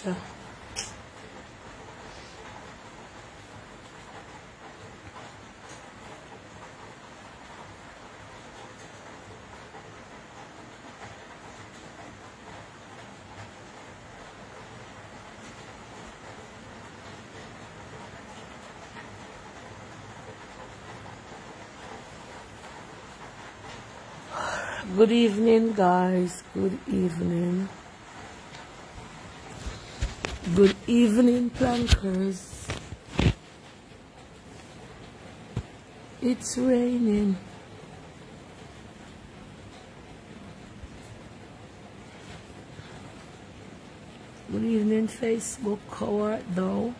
picture. Good evening, guys. Good evening. Good evening, plankers. It's raining. Good evening, Facebook. How art thou?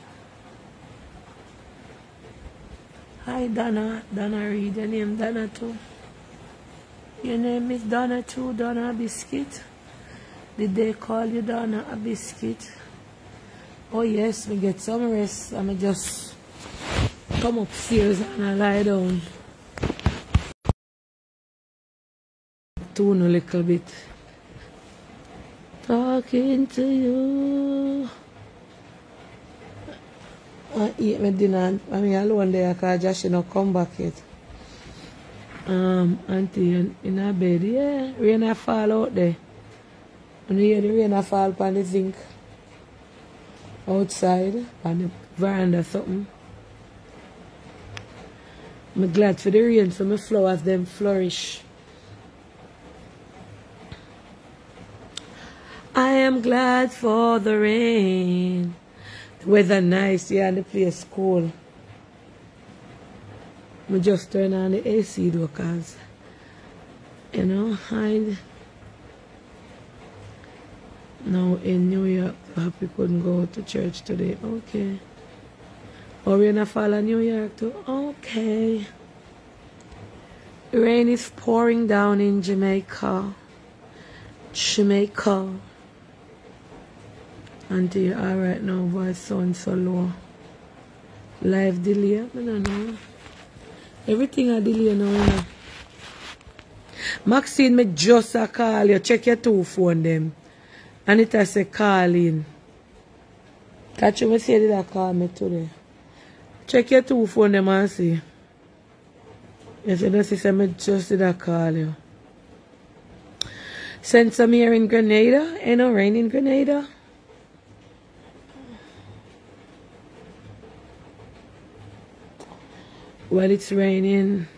Hi, Donna. Donna Reed. Your name Donna too. Your name is Donna too, Donna Biscuit. Did they call you Donna a biscuit? Oh yes, we get some rest. I'ma just come upstairs and I lie down. Tune a little bit. Talking to you. I eat my dinner. I mean alone there because Josh not come back yet. Um, auntie in, in her bed, yeah, rain a fall out there. When you hear the rain a fall on the zinc outside, on the veranda something. I'm glad for the rain so my flowers them flourish. I am glad for the rain. The weather nice, yeah, and the place cool. I just turn on the AC though, cause you know, I now in New York, happy couldn't go to church today. Okay. Or we're gonna fall in New York too. Okay. Rain is pouring down in Jamaica. Jamaica. Auntie, you alright now, voice sounds so low. Live delay? I don't know. Everything I delay now, know. Maxine, me just a call you. Check your two phone them. And it has a call in. Catch you me say did I call me today. Check your two phone them and see. Yes, you know, sister, me just did I call you. Send some here in Grenada. Ain't no rain in Grenada. Well, it's raining.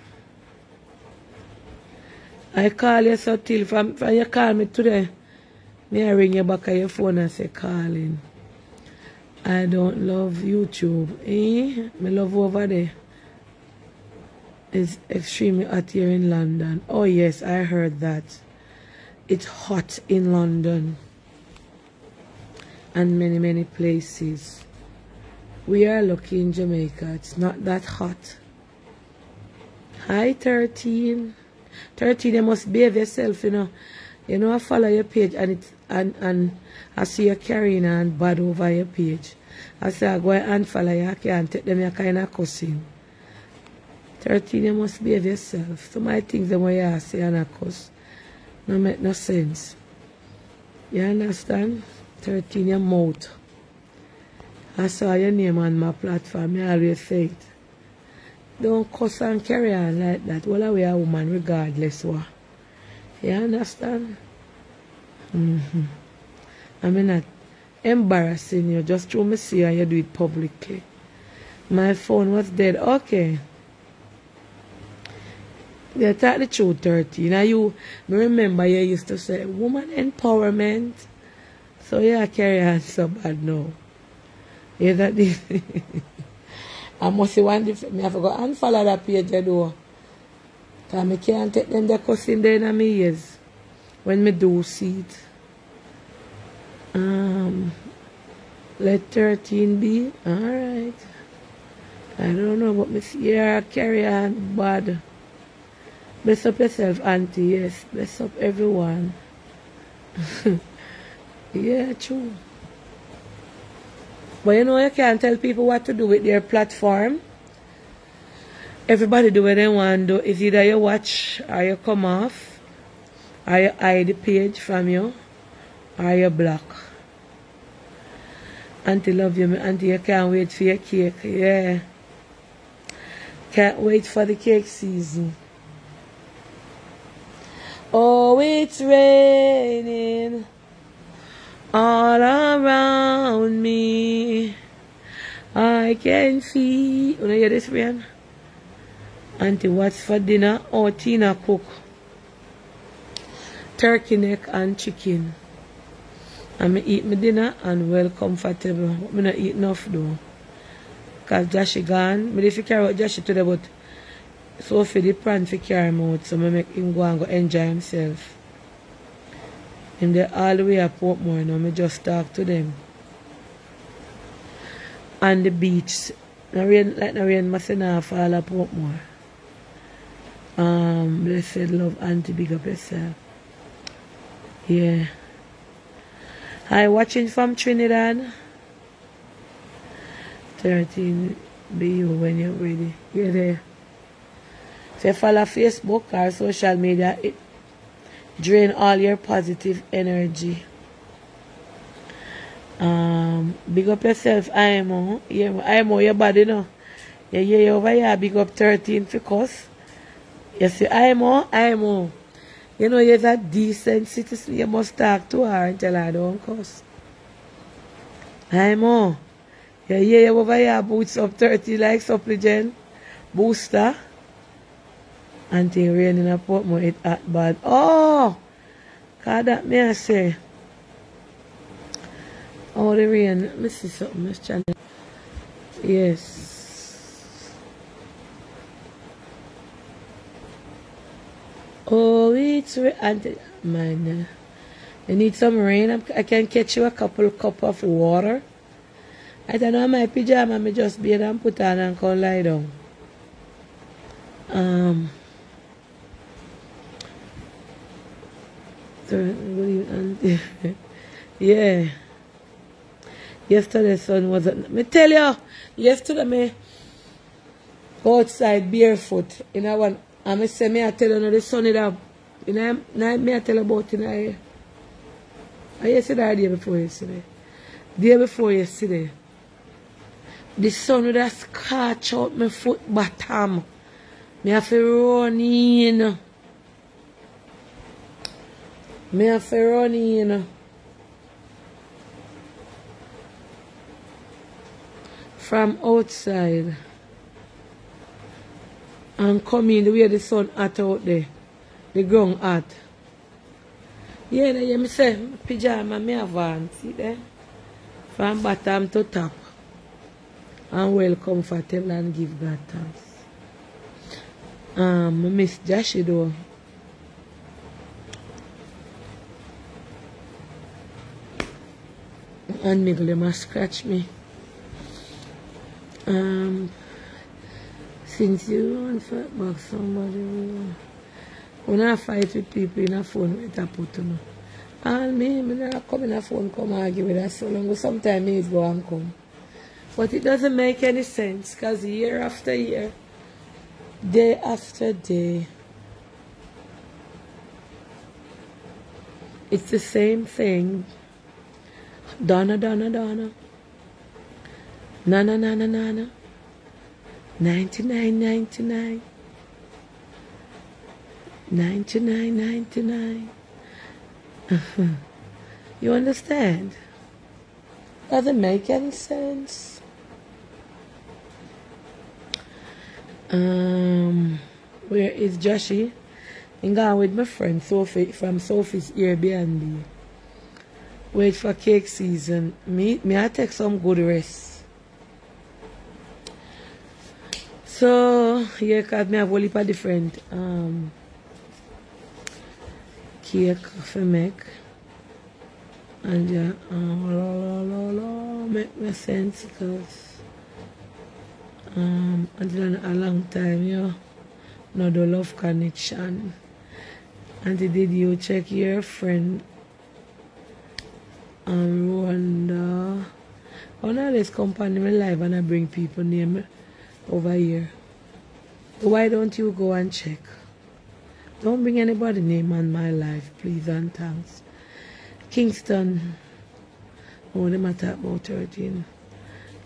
I call you so till from, from you call me today. Me I ring you back on your phone and say calling. I don't love YouTube. Eh? Me love over there. It's extremely hot here in London. Oh yes, I heard that. It's hot in London. And many, many places. We are lucky in Jamaica. It's not that hot. Hi, 13. 13, you must behave yourself, you know. You know, I follow your page and it and and I see you carrying on bad over your page. I say I go and follow you, I can't take them, you're kind of cussing. 13, you must behave yourself. Of the things them what you say and I cuss. No make no sense. You understand? 13, your mouth. I saw your name on my platform, I always say it. Don't cuss and carry on like that. Well, we are woman regardless what. You understand? Mm-hmm. I mean not embarrassing you just through me see and you do it publicly. My phone was dead. Okay. They talk the truth, 13. Now you me remember you used to say woman empowerment. So yeah, carry on so bad now. Yeah, that is I must say one different. Me have go unfollow that page you do. Cause me can't take them the cussing there in my ears. When me do see it. Um let 13 be. Alright. I don't know what me see. Yeah, carry on bad. Bless up yourself, auntie. Yes. Bless up everyone. yeah, true. But you know, you can't tell people what to do with their platform. Everybody do what they want to do. It's either you watch or you come off, or you hide page from you, or you block. Auntie love you, auntie. You can't wait for your cake. Yeah. Can't wait for the cake season. Oh, it's raining all around me. I can see. You hear this, man? Auntie, what's for dinner? Oh, Tina cook. Turkey neck and chicken. And me eat my dinner and well comfortable. But me not eat enough though. Because Joshy gone. Me did carry out Joshy today, but so for the plan for carry him out. So me make him go and go enjoy himself. All the way up Portmore now. Me just talk to them. On the beach. No rain, like no rain must not fall up Portmore. Um, blessed love, auntie, big up yourself. Yeah. Hi, watching from Trinidad. 13 be you when you're ready. You're there. If you follow Facebook or social media, it drain all your positive energy. Um, big up yourself, IMO. Yeah, IMO, your body, no. Yeah, yeah, over here, big up 13 because see, IMO, IMO. You know, you're a decent citizen. You must talk to her and tell her don't cuss. IMO. Yeah, yeah, you over here, boots up 30 like supplicant. Booster. Until rain in a Portmore, it hot bad. Oh! God, that me I say. Oh, the rain. Let me see something, Miss Channel. Yes. Oh, it's and man. You need some rain. I can catch you a couple cup of water. I don't know my pajama. Me just be and put on and come lie down. Um. yeah. Yesterday sun was me tell you yesterday me go outside barefoot in one and I say, me I tell you, the sun is up. You know, now me I tell about it now. I yesterday or day before yesterday. Day before yesterday. The sun would have scratch out my foot bottom. Me have to run in. Me have to run in. From outside and come in the way the sun hot out there. The ground hot. Yeah, you me say, pyjama me have on, see there? From bottom to top. And well comfortable and give God thanks. Um, miss Joshy though. And Miguel must scratch me. Um, since you fight back somebody, when I fight with people in a phone, a put on. And me, me not come in a phone, come argue with us so long, sometimes me go and come. But it doesn't make any sense, because year after year, day after day, it's the same thing. Donna, Donna, Donna. Nana, Nana, Nana. 99 99 99 99 you understand? Doesn't make any sense? Um where is Joshy I'm going with my friend Sophie from Sophie's Airbnb. Wait for cake season. Me me I take some good rest So, yeah, cause me have a heap of different um, cake for make. And yeah, um, la, la, la, la, make me sense because um, until a long time, you know, the love connection. And did you check your friend um, Rwanda? One of this company me live and I bring people near me over here. Why don't you go and check? Don't bring anybody name on my life, please and thanks. Kingston, Oh, them a talk about 13.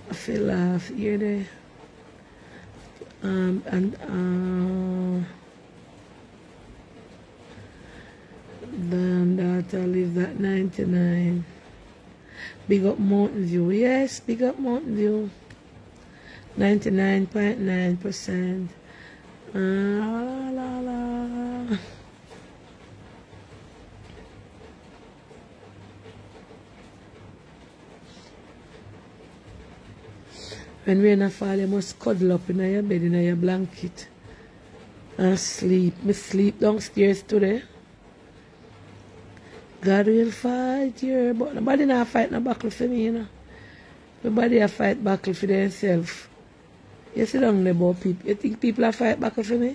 I feel laugh here there. Um, and, uh, the daughter lives at 99. Big up Mountain View. Yes, big up Mountain View. 99.9%. Uh, la, la, la. When rain fall, you must cuddle up in your bed, in your blanket. And sleep. Me sleep downstairs today. God will fight you, but nobody not fight no battle for me, you know. Everybody a fight battle for themselves. You sit down there about people. You think people are fight battle for me?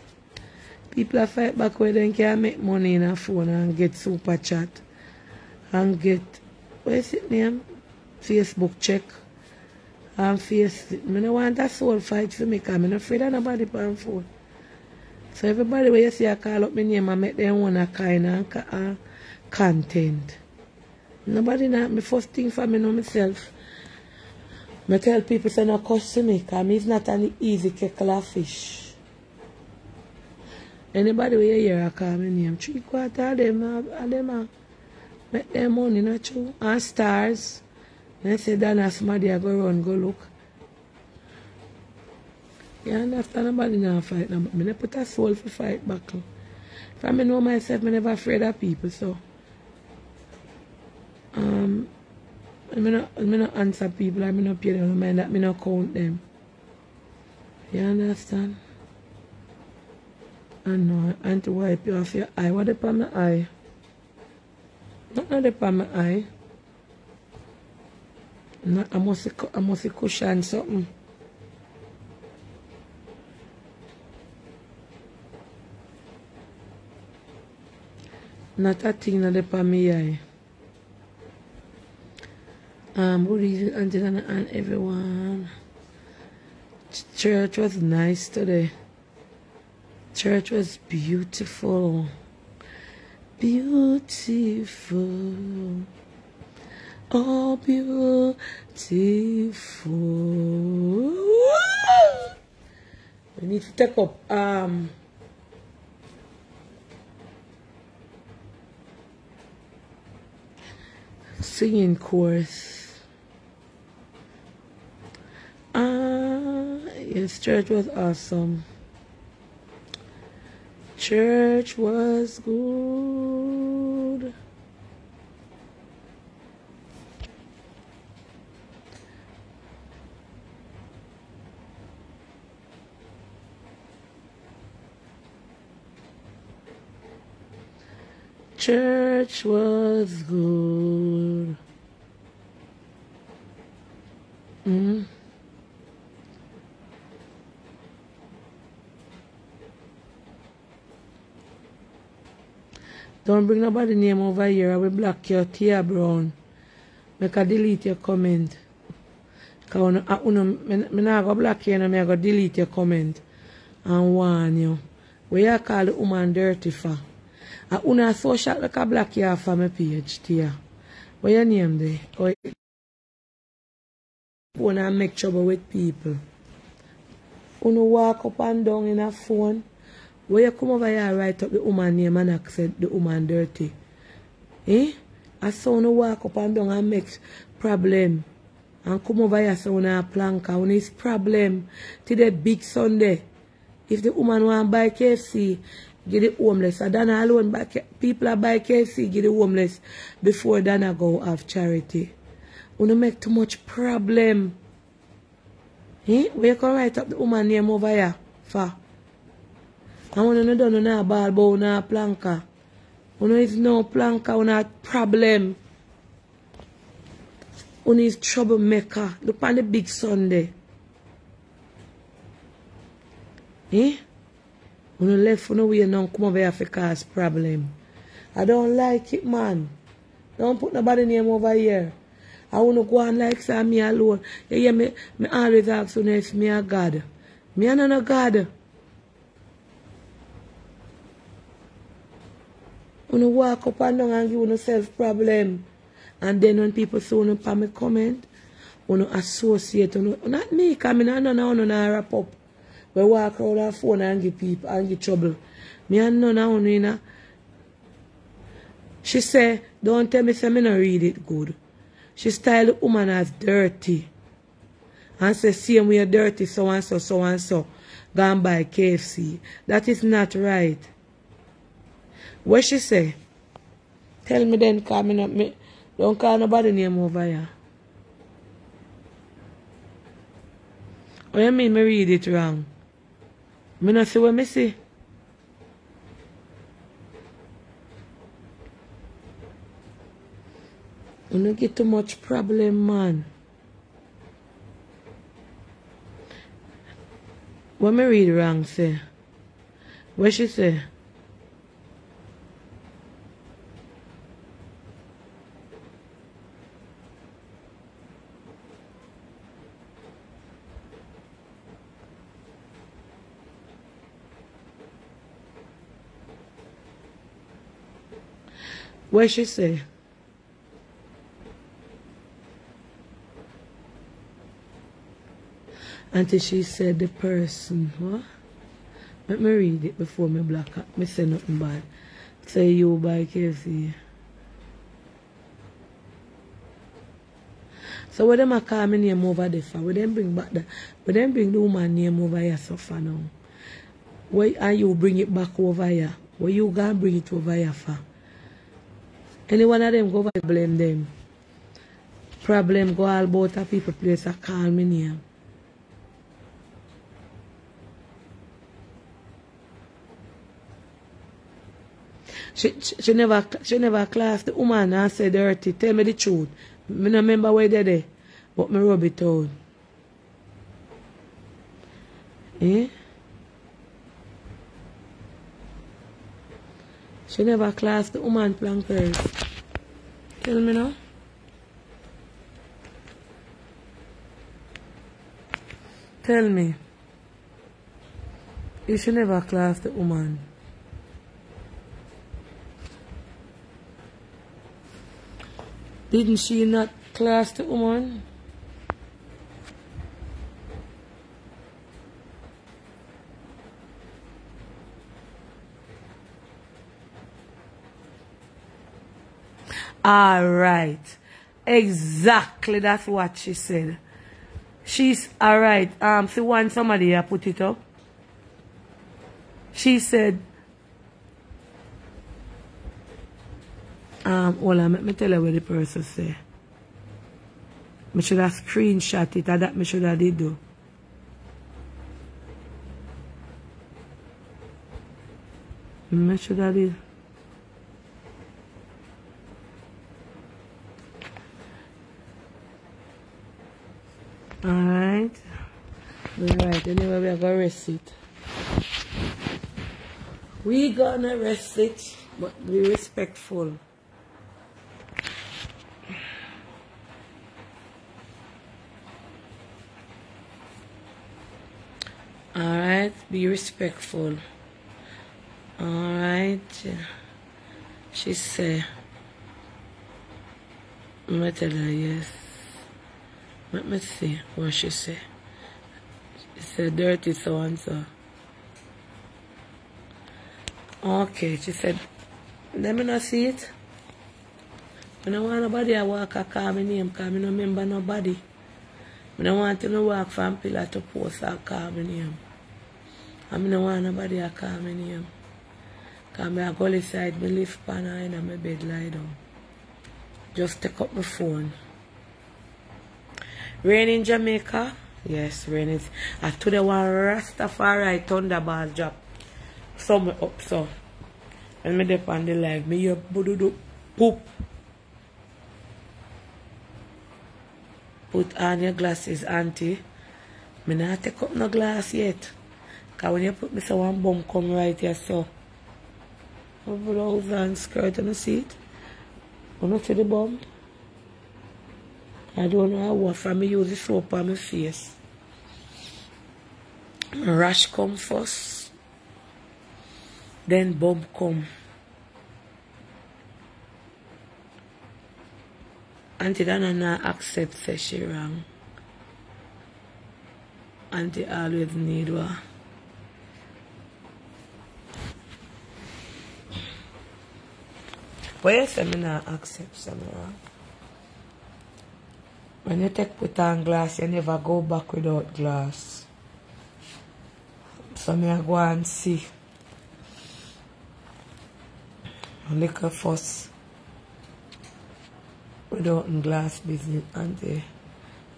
People are fight back where they can make money in a phone and get super chat. And get, what is it name? Facebook check. And face, I don't want that soul fight for me because I'm not afraid of nobody on phone. So everybody where you see I call up my name and make them want a kind of uh, content. Nobody not me first thing for me know myself. I tell people say no cuss to me because is not an easy keckle of fish. Anybody where you hear I call me name, three quarter of them, of them make them money, not true. And stars. They say Donna somebody I go run, go look. You understand nobody now fight now, but I put a soul for fight back. If I know myself, I'm never afraid of people, so um I'm not, I'm not answer people, I'm not pay them mind that I'm not count them. You understand? I know, I and to wipe you off your eye. What upon my eye? Not upon my eye. No, I must I must cushion something. Not a thing that upon my eye. Um, good evening, Angela and everyone. Church was nice today. Church was beautiful. Beautiful. Oh, beautiful. We need to take up um singing course. Ah, yes, church was awesome. Church was good. Church was good. Mm. Don't bring nobody name over here. I will block your Tia Brown. Make a delete your comment. Because I, am not to block you, going to delete your comment and warn you. Where you call the woman dirty for? I una social like a black you for my page, Tia. What your name there? Oh, or wanna make trouble with people. Una walk up and down in a phone. Where you come over here write up the woman name and accept the woman dirty. Eh? I saw no walk up and down and make problem. And come over here so una planka. Una is problem to the big Sunday. If the woman want buy KFC, Get the homeless. And Dana alone, buy, people are buy KFC, get the homeless before Dana go have charity. We make too much problem. Eh? We can write up the woman name over here for. And when you don't know ball bow na planka. When is no planka, when not problem. When is troublemaker. Look on the big Sunday. Eh? When you left for nowhere now, come over here for cause problem. I don't like it, man. Don't put nobody name over here. I want to go on like say me alone. You hear me, me always ask you if me a God. Me a no God. When you walk up and down and give yourself problem. And then when people see you pa me comment, you associate, you not me, because I don't know how to wrap up. We walk around our phone and give people, and give trouble. Me and none of you. She say, don't tell me say me not read it good. She style the woman as dirty. And say, see same way dirty, so and so, so and so. Gone by KFC. That is not right. What she say? Tell me then, call me not me. Don't call nobody name over here. What you mean me read it wrong? Me not see what me see. You don't get too much problem, man. What me read wrong, say? What she say? What she say? Until she said the person, what? Let me read it before me block up. Me say nothing bad. Say you by KFC. So what them a call me name over there for? What them bring back the what them bring the woman name over here so far now? Why are you bring it back over here? Why you gonna bring it over here for? Any one of them go over blame them. Problem go all about a people place a call me name. She, she, she never she never class the woman and say dirty. Tell me the truth. Me no remember where they there. But me rub it out. Eh? She never class the woman plankers. Tell me now. Tell me. You should never class the woman. Didn't she not class the woman? All right. Exactly that's what she said. She's all right. Um, see one somebody here put it up. She said Um, hold on, let me tell you what the person say. I should have screenshot it, or that I should have did do. I should have did. Alright. Alright, anyway, we are gonna rest it. We gonna rest it, but be respectful. Alright, be respectful. Alright. She said, me tell her yes. Let me see what she said. Said dirty so and so. Okay, she said, let me not see it. I don't want nobody to walk a call my name because I don't remember nobody. I don't want to walk from pillar to post or call my name. I don't want nobody to call my name. Because I go inside, my lift pan in my bed lie down. Just take up my phone. Rain in Jamaica? Yes, rain is. I told the one Rastafari thunderball drop. Somewhere up so. When me dip on the live, me hear do poop. Put on your glasses, auntie. Me not take up no glass yet. Cause when you put me so one bum come right here so. Blouse and skirt on the seat. You see the bum? I don't know how often me use the soap on my face. Rash come first. Then bum come. Auntie Dana not accept say she wrong. Auntie always need you say me not accept wrong? When you take put on glass, you never go back without glass. So me I go and see. Liquor first. Without glass business, auntie. Eh,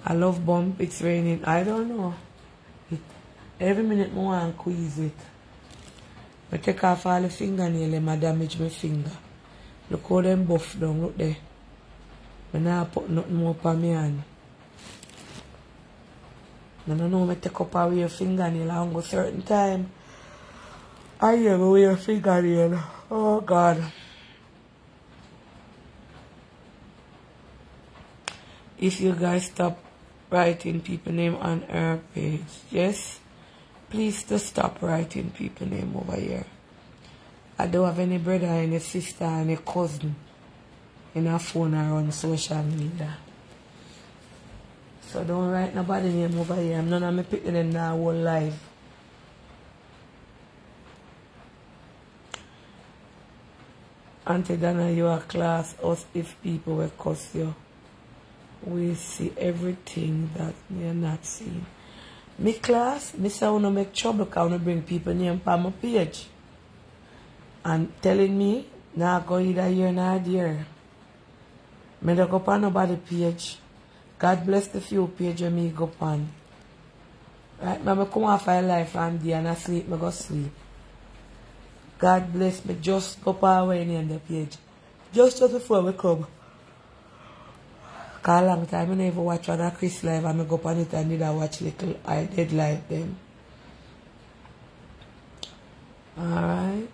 I love bump, it's raining. I don't know. It, every minute more and squeeze it. I take off all the fingernail and I damage my finger. Look how them buff down, look there. I not put nothing more on my hand. I don't know I take up away your fingernail and go certain time. I hear go your fingernail. Oh God. If you guys stop writing people name on our page, yes, please just stop writing people name over here. I don't have any brother, any sister, any cousin in a phone or on social media. So don't write nobody name over here. I'm not me picking them now whole life. Auntie Dana, you are class us if people will cuss you. We see everything that we are not seeing. Me class, me say I want to make trouble because I want to bring people on my page. And telling me, now nah, go either here nor there. Me don't go on nobody page. God bless the few page when me go on. Right, me come off my life and day and I sleep, me go sleep. God bless me, just go on away in the page. Just just before we come. Cause a long time I never watch one of Chris live and I go on it and did I watch little I did like them. Alright.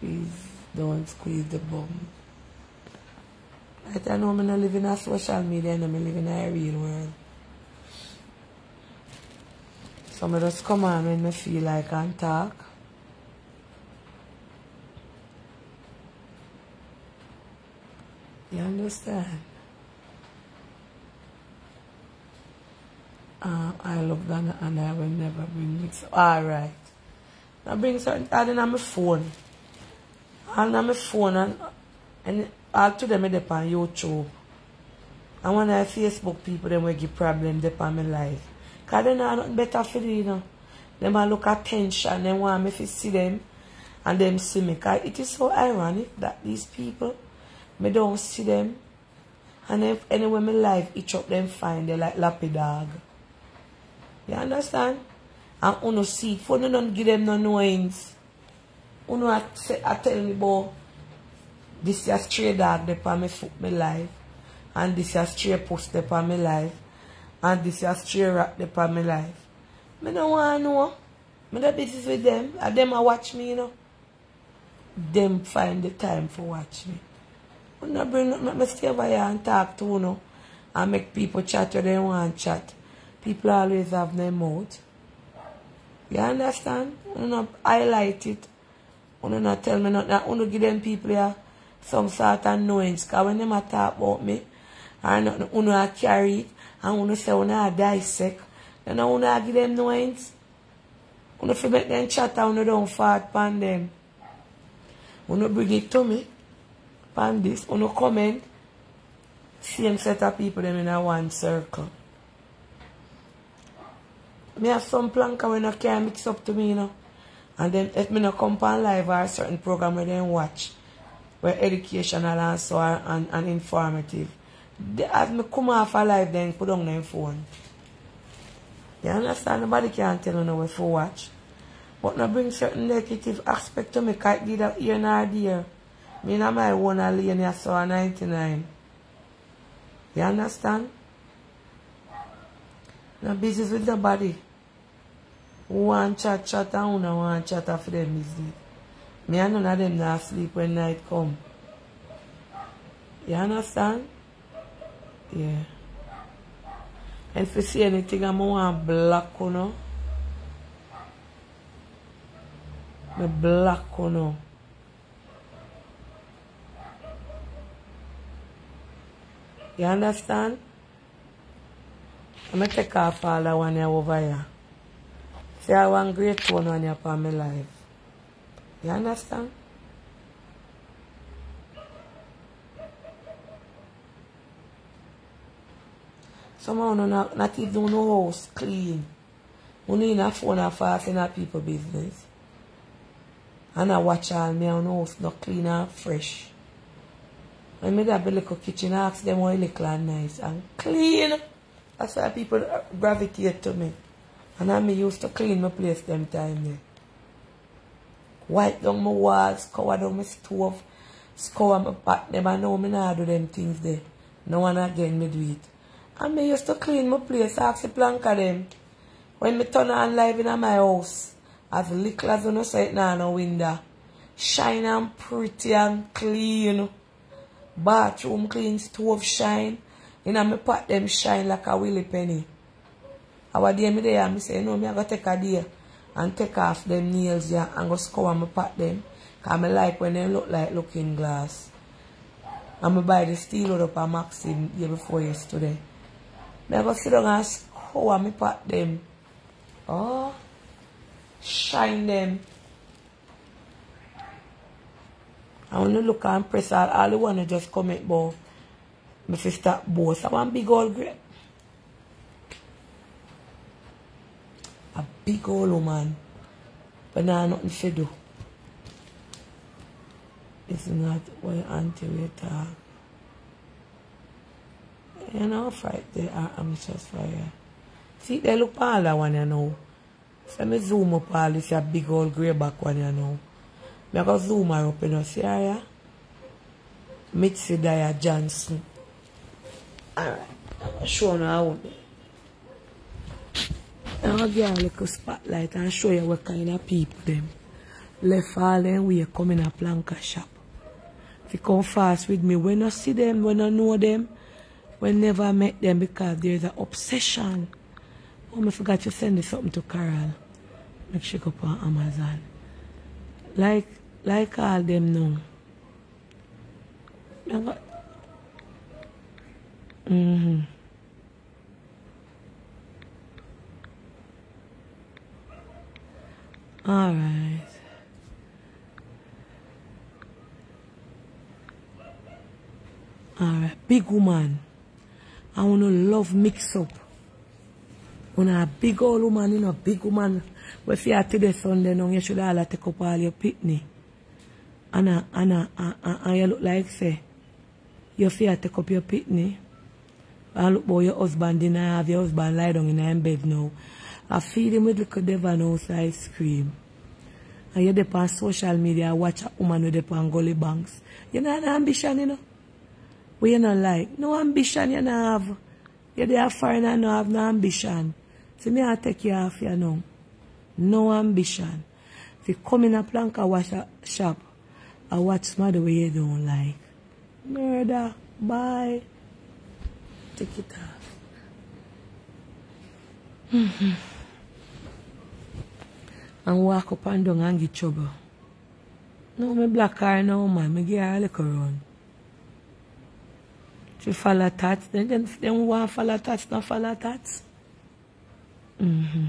Please don't squeeze the bum. Right, I know I'm not living in social media and I'm living in a real world. So I just come on when I feel like I can talk. You understand? Uh, I love Ghana and I will never bring mix. Alright. I bring certain things on my phone. All on my phone and, and all to them are on YouTube. And when I Facebook people them will give problem they on my life. Because they know nothing better for you, know. They might look attention, they want me to see them and them see me. Because it is so ironic that these people me don't see them. And if anywhere my life each up them fine, they like lappy dog. You understand? And uno see it. For no don't give them no knowings. Uno I, I tell me about this is stray dog on my foot my life. And this is stray post they on my life. And this is stray rat they on my life. Me don't want know. Me the business with them. And them I watch me, you know. Them find the time for watch me. I not bring nothing, me stay over here and talk to you know, and make people chat when they want chat. People always have their mouth. You understand? You not highlight it. You not tell me nothing. You give them people here some sort of knowings. Because when they talk about me, and you know carry it, and you say you dissect, then you know give them knowings. You know make them chat and you don't fart upon them. You bring it to me on this, uno comment, same set of people them in a one circle. Me have some planka when I can mix up to me, you know. And then if me not come on live or a certain program where they watch, where educational and so and, and informative. They, as me come off a live then put on their phone. You understand? Nobody can tell you where for watch. But not bring certain negative aspect to me, can't get that here nor there. Me and my own lane I saw 99. You understand? No business with nobody. Who want chat, chat, and don't want chat for them business. Me and none of them not sleep when night come. You understand? Yeah. And if you see anything, I'm want black, you know. Me black, you know. You understand? I'm going to take off all that one here over here. See, I want great one on your for my life. You understand? Someone not, not even no house clean. Only in a phone and fast in a people business. And I watch all me on house not clean and fresh. When me have a little kitchen, I ask them why little and nice and clean. That's why people gravitate to me. And I me used to clean my place them time there. Wipe down my walls, cover down my stove, scour my pot them. I know me not do them things there. No one again me do it. And me used to clean my place, ask the plank of them. When me turn on live in my house, as little as you know say it now no window. Shine and pretty and clean. Bathroom clean, stove shine. In a me pot them shine like a willy penny. Our day me there, me say, no, me I go take a day and take off them nails yeah, and go scour my pot them. Cause me like when they look like looking glass. And me buy the steel up a Maxim year before yesterday. I go sit down and scour my pot them. Oh, shine them. I want to look and press all, all the one to just comment about my sister boss. I want big old grape. A big old woman. But now nothing to do. It's not what auntie we talk. You know, fight the amateurs for you. See, they look all that one, you know. So me zoom up all this big old grey back one, you know. Me go zoom her up, you know. See her, yeah? Mitzi Dyer Johnson. Alright. I'm show you I'll give you a little spotlight and show you what kind of people them. Left all them way come in a planka shop. If you come fast with me, when I see them, when I know them, when never met them because there's an obsession. Oh, I forgot to send something to Carol. Make sure go on Amazon. Like, like all them know. Mm-hmm. All right. All right. Big woman. I want to love mix up. When a big old woman, you know, big woman. When you are today Sunday, now you should all take up all your pitney. And, uh, and, and, and you look like, say, you fear take up your pitney. And look about your husband in have your husband lie down in your bed now. I feed him with little house ice cream. And you're on social media, watch a woman with on gully banks. You know an ambition, you know? We you not like. No ambition you not have. You're there foreign and no have no ambition. So me I take you off you know. No ambition. If you come in a plank or watch a shop, I watch smart the way you don't like. Murder. Bye. Take it off. Mm-hmm. And walk up and down and get trouble. No, my black car now, man. Me give her a little run. She follow that, then, then, then want follow that, not follow that. Mm-hmm.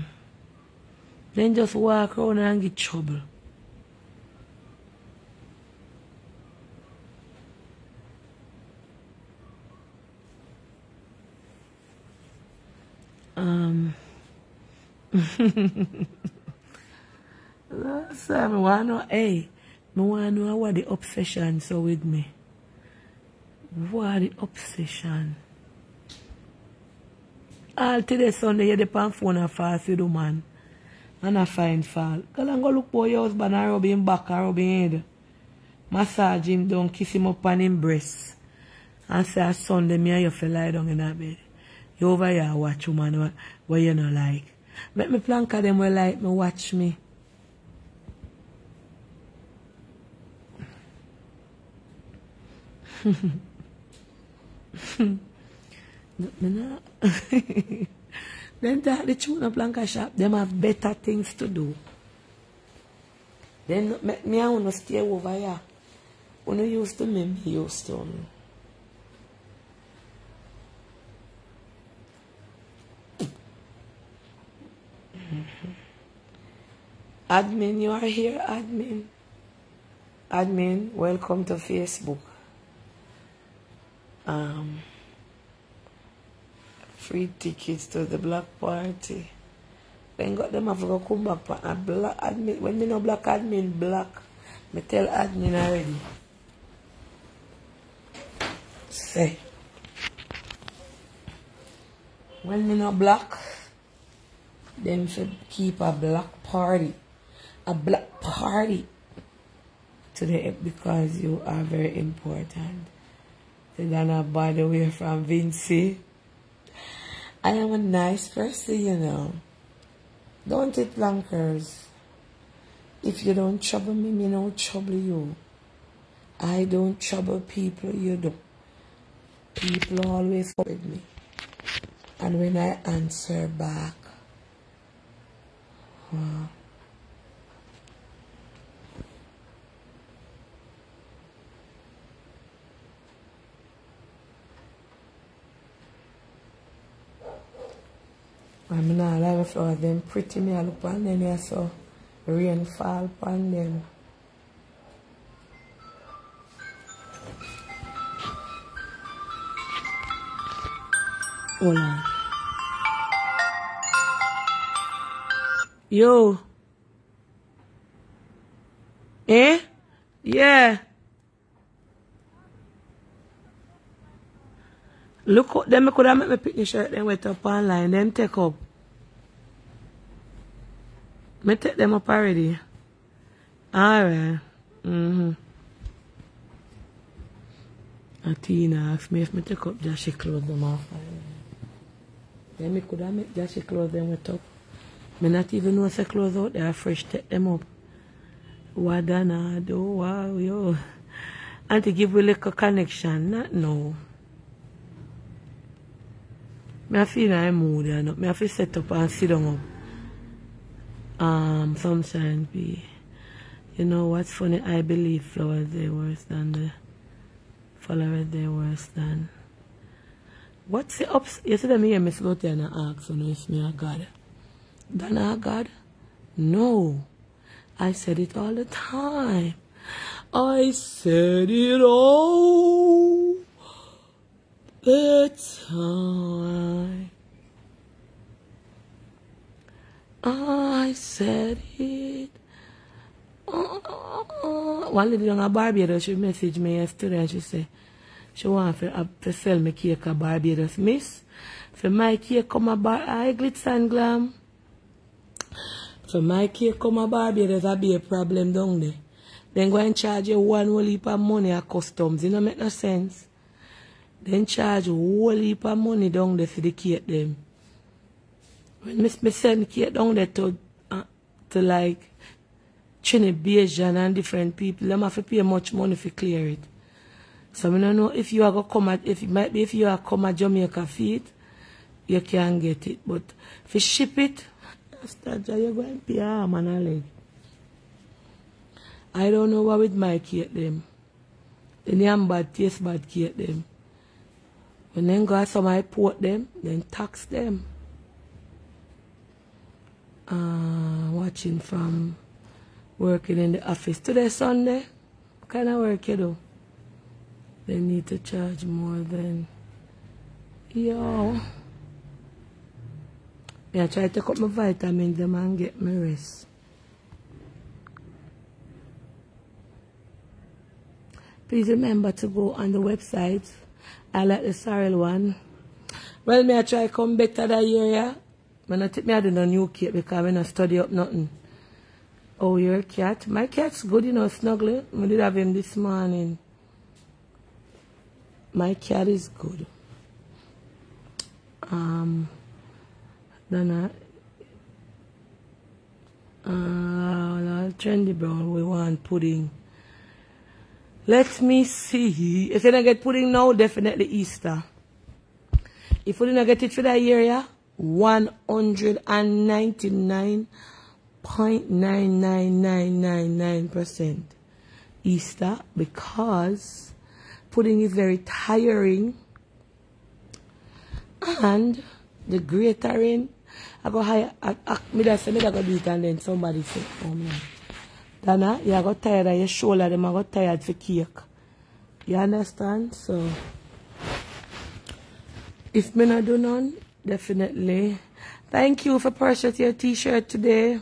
Then just walk around and get trouble. Um... So I want to know, hey, I know what the obsession so with me. What the obsession? All today Sunday, you depend phone and fast with the man. And I find fall. Girl, I'm going to look for your husband and rub him back and rub him head. Massage him down, kiss him up on him breast. And say, Sunday, me and you feel lie down in that bed. You over here watch woman what, you not like. Make me plank them will like me watch me. Then that the tuna blanca shop, them have better things to do. Then me, me I wanna stay over here. Uno used to me, used to me. Admin, you are here, admin. Admin, welcome to Facebook. Um, free tickets to the black party. Then got them have to come back a black admin. When me no black admin, black. Me tell admin already. Say. When me no black, them should keep a black party. A black party today because you are very important. Know by the way from Vincy. I am a nice person, you know. Don't it, Plankers? If you don't trouble me, me don't trouble you. I don't trouble people, you do. People always with me. And when I answer back, well, I'm not like flower them pretty me I look on them here so rain fall upon them. Hold. Yo. Eh? Yeah. Look, them could have made me pick the shirt then went up online, them take up. Me take them up already. Alright. Mm-hmm. Atina asked me if me take up Joshy clothes them off. Then me could have make Joshy clothes them wet up. Me not even know say clothes out there fresh take them up. I do? Wow, yo. And to give we like a connection, not no. Me I feel a mood, know. Me have to set up and sit down up. Um, sometimes be, you know what's funny? I believe flowers they worse than the followers they worse than. What's the ups? You see them here, Miss Lottie and I ask, you know, if me a God. Then a God? No. I said it all the time. I said it all the time. I said it. Uh, one lady on a Barbados, she messaged me yesterday and she said, she want to, uh, to sell me cake at Barbados. Miss, for my cake come a bar, I glitz and glam. For my cake come a Barbados, that be a problem down there. Then go and charge you one whole heap of money at customs. It don't make no sense. Then charge whole heap of money down there for the cake them. When me, me send cake down there to, uh, to like Trinidad and different people, them have to pay much money to clear it. So I don't know if you are gonna come at if might be if you are come at Jamaica feet, you can get it. But if you ship it, that's you're going to pay arm and a leg. I don't know what with my cake them. The name bad taste bad cake them. When then go somebody port them, then tax them. Uh, watching from working in the office. Today Sunday, what kind of work you do? They need to charge more than yo. Yeah, I try to take up my vitamins them and get my rest. Please remember to go on the website I like the sorrel one. Well, may I try come better that year, yeah. But I take me out do no new kit because when I not study up nothing. Oh, your cat? My cat's good, you know, snuggly. I did have him this morning. My cat is good. Um, then I, uh, trendy brown, we want pudding. Let me see. If you don't get pudding now, definitely Easter. If you don't get it for that year, yeah, 199.99999% Easter because pudding is very tiring and the greater I go hire, I, I, me that say me that go do it and then somebody say, oh man. Dana, you got tired of your shoulder, them I got tired for cake. You understand? So, if me not do none, definitely. Thank you for purchasing your t-shirt today.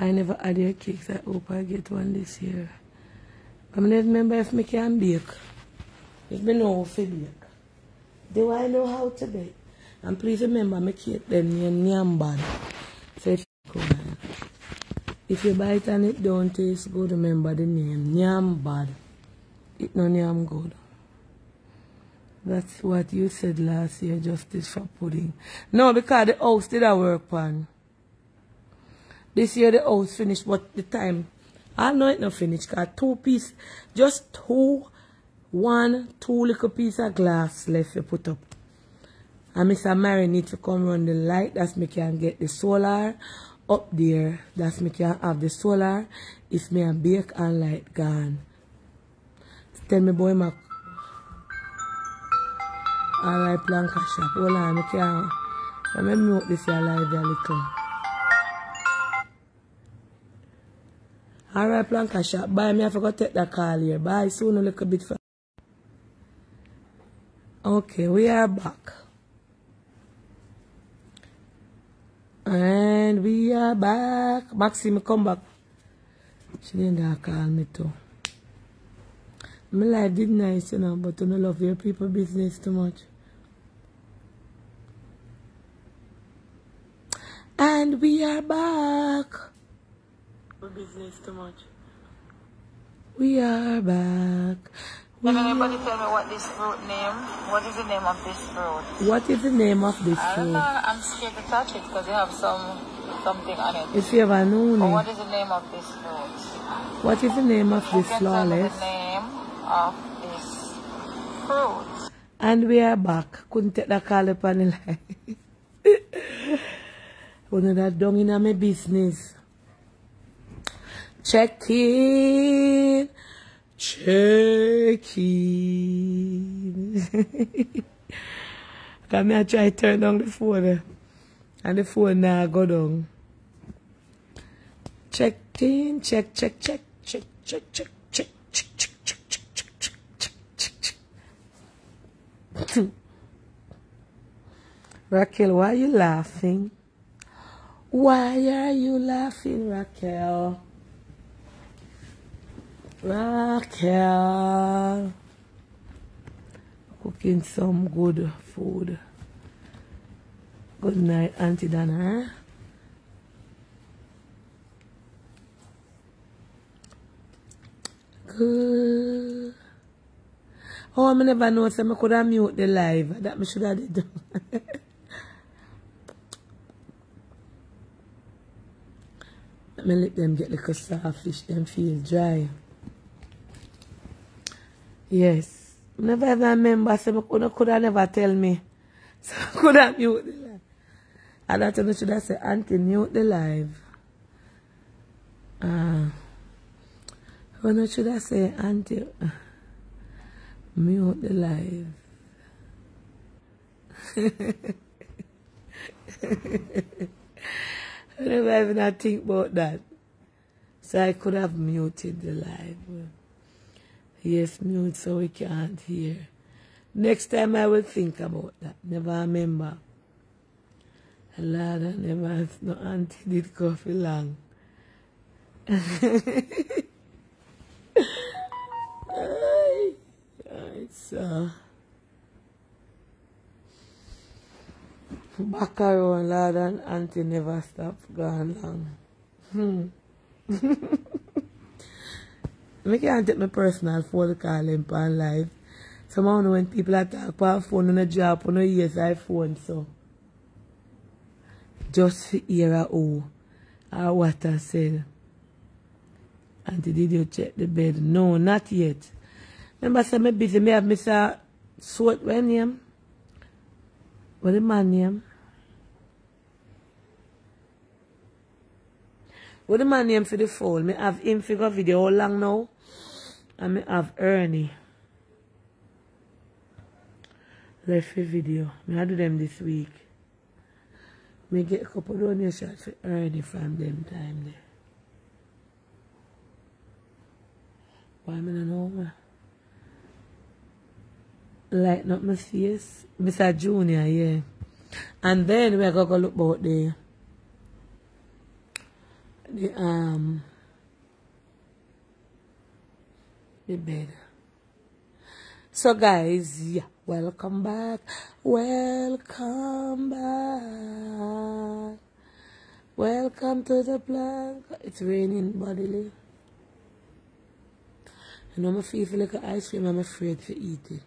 I never had your cakes. I hope I get one this year. I'm not remember if me can bake. If me know how to bake. Do I know how to bake? And please remember, me cake them name Nyambad. So if you, if you buy it and it don't taste good, remember the name Nyambad. It no Nyam good. That's what you said last year, justice for pudding. No, because the house did a work on. This year the house finished, but the time, I know it not finished, because two piece, just two, one, two little piece of glass left to put up. And Mr. Mary need to come run the light, that's me can get the solar up there. That's me can have the solar if me a bake and light gone. Tell me boy my Alright, Planka shop. Hold on, I can't. Ah. Let me mute this here live a little. Alright, Planka shop. Bye, me I forgot to take that call here. Bye, soon a little bit. For... Okay, we are back. And we are back. Maxime, come back. She didn't call me too. My life did nice, you know, but don't love your people business too much. And we are back. Business too much. We are back. Can anybody tell me what this fruit name? What is the name of this fruit? What is the name of this I fruit? don't know. I'm scared to touch it because you have some something on it. If you ever known But what is the name of this fruit? What is the name of this flawless? the name of this fruit? And we are back. Couldn't take that call upon the line. One that dung in my business. Check in. Check in. Come here, try to turn down the phone. eh. And the phone now go down. Check in, check, check, check, check, check, check, check, check, check, check, check, check, check, check, check, check. Raquel, why are you laughing? Why are you laughing, Raquel? Raquel. Cooking some good food. Good night, Auntie Dana. eh? Good. Oh, I never know, so I could have mute the live. That me should have did. Let me let them get little soft fish, them feel dry. Yes. Never ever remember, so I could, could have never tell me. So I could have mute the live. And that's what should have said, Auntie, mute the live. Ah. When I should have said, Auntie, uh, mute the live. I never even had think about that. So I could have muted the live. Yes, mute so we can't hear. Next time I will think about that. Never remember. Lord, never no auntie did coffee long. Ay, so. Back around, Lord, and auntie never stop going long. Hmm. I can't take my personal phone call him on live. Somehow when people are talk on phone on a job on a yes iPhone so just for who or what I said. Auntie, did you check the bed? No, not yet. Remember, say me busy. Me have Mr. Sort when name? Man man name for the phone? Me have him figure video all long now? And have Ernie. Left for video. I do them this week. Me get a couple donations for already from them time there. Why me no know me? Lighten up my face. Mr. Junior, yeah. And then we're gonna go look about the the um the bed. So guys, yeah, welcome back. Welcome back. Welcome to the blank. It's raining bodily. And I'm feel like ice cream, I'm afraid to eat it.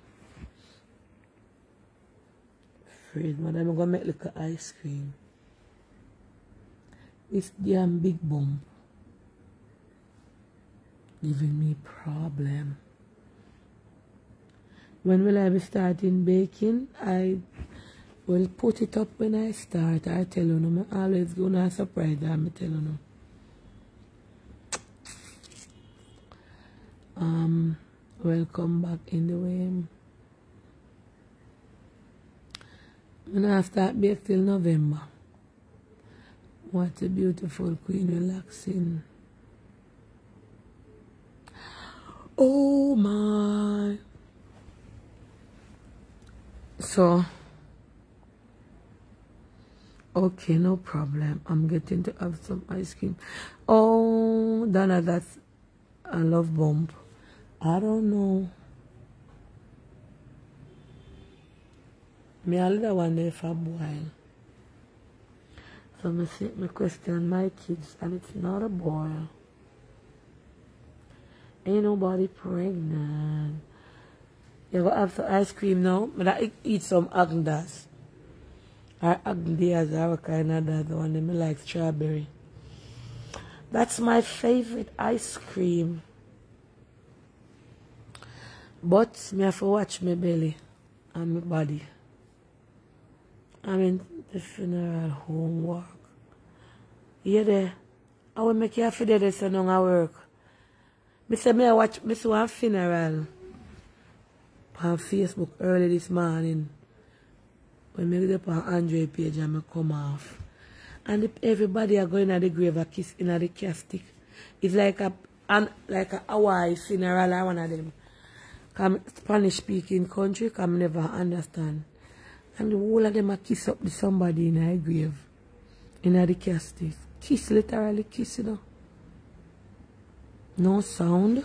Afraid. I'm gonna make like ice cream. This damn big bump giving me problem. When will I be starting baking? I will put it up when I start. I tell you, no, I'm always gonna surprise them, I tell you. no. Um, welcome back in the way. I'm gonna start bake till November. What a beautiful queen relaxing. Oh my. So, okay, no problem. I'm getting to have some ice cream. Oh, Donna, that's a love bomb. I don't know. Me all the one there for a while. So me, me question my kids and it's not a boy. Ain't nobody pregnant. You go have some ice cream now, but I eat some Agnes. Or Agnes, or kind of that one, me like strawberry. That's my favorite ice cream. But me have to watch my belly and my body. I'm in the funeral home work. Yeah, there. I will make you feel this long I work. Me say me I watch me see one funeral on Facebook early this morning. When me get on Andre page and me come off. And everybody are going at the grave a kiss in the casket. It's like a an, like a Hawaii funeral or one of them. Come Spanish speaking country, come never understand. And the whole of them a kiss up to somebody in a grave. In the casket. Kiss, literally kiss, you know. No sound.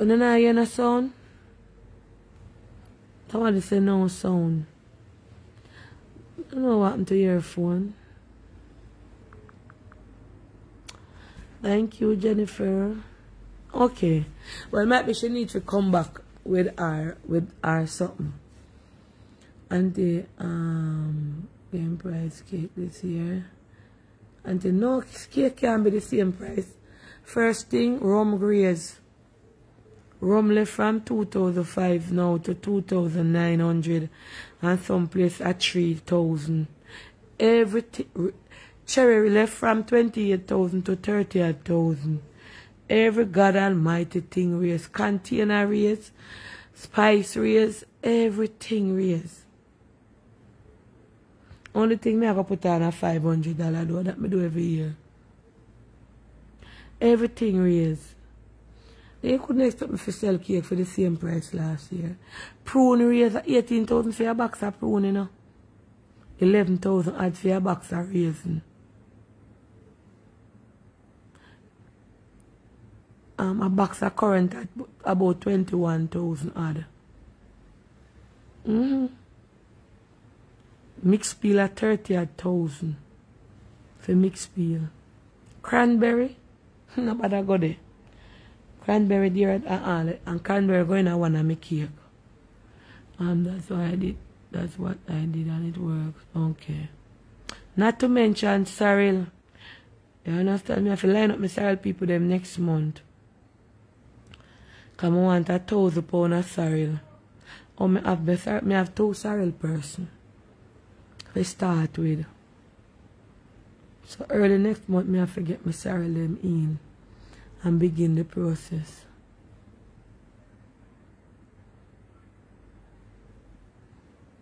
You don't hear no sound? Somebody say no sound. I don't know what happened to your phone. Thank you, Jennifer. Okay. Well, maybe she needs to come back with our with our something. And the um game price cake this year. And the no cake can be the same price. First thing, rum graze. Rum left from 2005 now to 2900 and some place at 3000. Everything, cherry left from 28,000 to 38,000. Every God Almighty thing raise. Container raise, spice raise, everything raise. Only thing me I go put on a $500 though, that me do every year. Everything raise. They couldn't expect me to sell cake for the same price last year. Prune raise 18,000 for a box of prune, you know. 11,000 add for a box of raisin. Um, a box of currant at about 21,000 odd. Mm-hmm. Mix peel at 30,000 for mixed peel. Cranberry, nobody go there. Cranberry there at all, and cranberry going to one of my cake. Um, that's why I did, that's what I did and it works. Okay. Not to mention sorrel. You understand me? I have to line up my sorrel people them next month. Because I want a thousand pound of sorrel. Or me have, my, me have two sorrel person. To start with. So early next month, me have to get my sorrel them in and begin the process.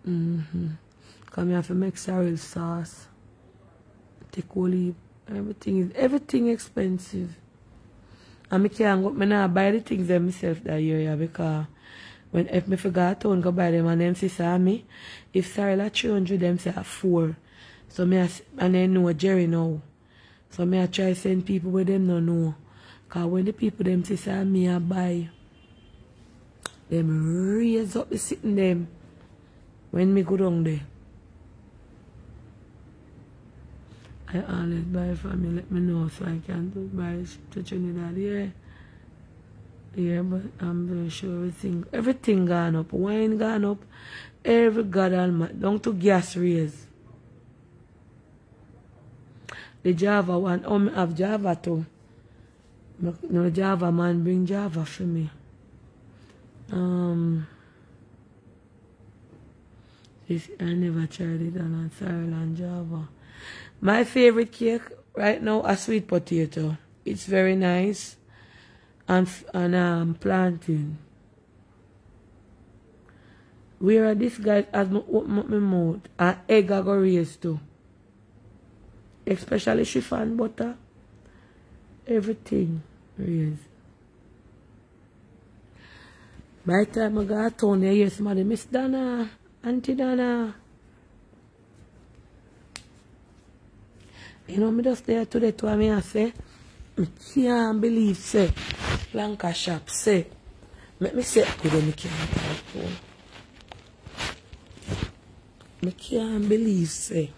Mm-hmm. Come here to make sorrel sauce. Take olive. Everything is everything expensive. And me can't go, not buy the things them myself that year yeah, because when if me forgot to go buy them and them say say me, if sorrel at 300 them say at 4. So me I, and then know Jerry now. So me I try send people where them no know. Cause when the people them say say me I buy, them raise up the sitting them when me go down there. I always buy from me, let me know so I can buy to Trinidad. Yeah. Yeah, but I'm very sure everything everything gone up. Wine gone up. Every God almighty down to gas raise. The Java one, oh me have Java too. No Java man bring Java for me. Um this I never tried it on Cyril and Java. My favorite cake right now a sweet potato. It's very nice. And, and um, plantain. Where are this guy has me open up my mouth. And egg I go raise too. Especially chiffon butter. Everything raise. By the time I got town, I hear somebody, Miss Donna, Auntie Donna. You know, me just there today to me I say, I can't believe, say, Planka shop, say, make me say, good me can't talk phone. Me can't believe, say,